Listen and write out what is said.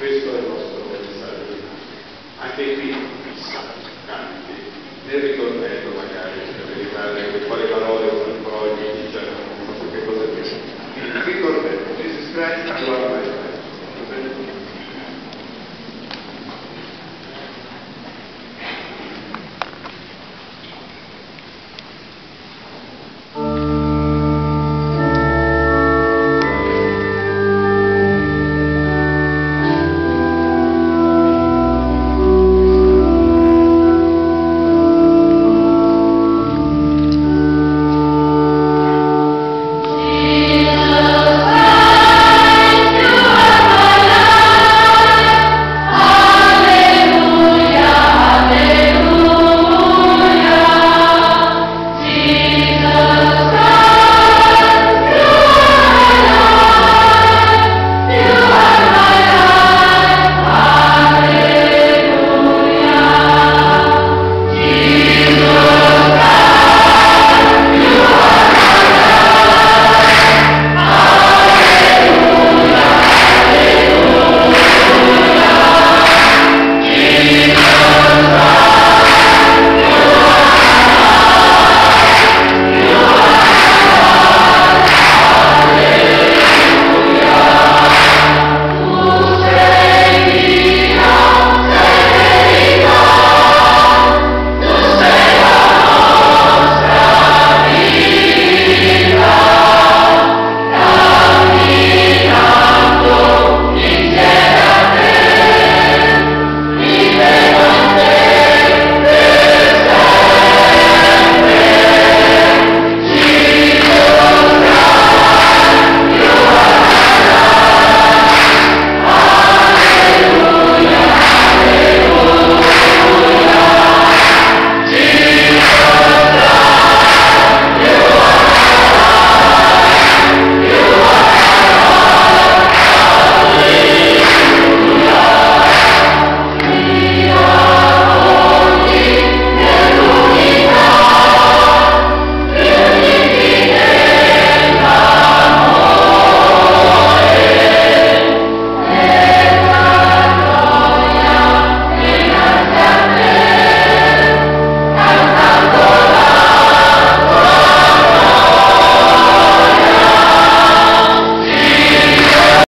Questo è il nostro pensiero. Anche qui, chissà nel ritornello magari, per evitare quali parole o quali parole